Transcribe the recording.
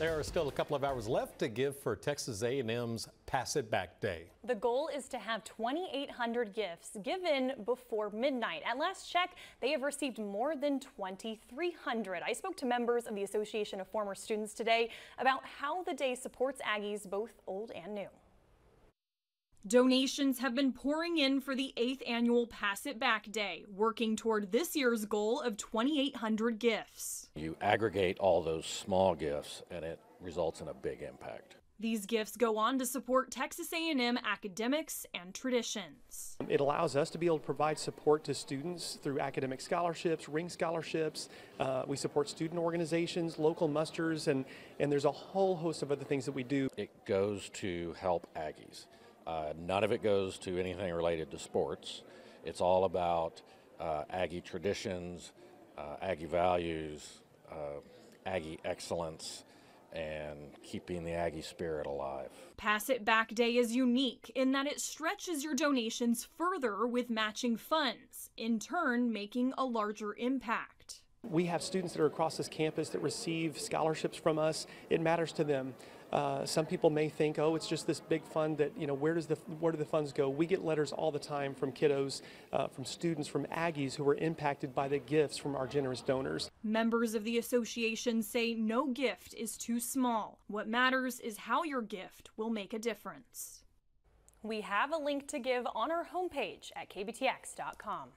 There are still a couple of hours left to give for Texas A&M's Pass It Back Day. The goal is to have 2,800 gifts given before midnight. At last check, they have received more than 2,300. I spoke to members of the Association of Former Students today about how the day supports Aggies both old and new. Donations have been pouring in for the eighth annual Pass It Back Day, working toward this year's goal of 2,800 gifts. You aggregate all those small gifts and it results in a big impact. These gifts go on to support Texas A&M academics and traditions. It allows us to be able to provide support to students through academic scholarships, ring scholarships. Uh, we support student organizations, local musters, and, and there's a whole host of other things that we do. It goes to help Aggies. Uh, none of it goes to anything related to sports. It's all about uh, Aggie traditions, uh, Aggie values, uh, Aggie excellence, and keeping the Aggie spirit alive. Pass It Back Day is unique in that it stretches your donations further with matching funds, in turn, making a larger impact. We have students that are across this campus that receive scholarships from us. It matters to them. Uh, some people may think, oh, it's just this big fund that, you know, where does the where do the funds go? We get letters all the time from kiddos, uh, from students, from Aggies who are impacted by the gifts from our generous donors. Members of the association say no gift is too small. What matters is how your gift will make a difference. We have a link to give on our homepage at kbtx.com.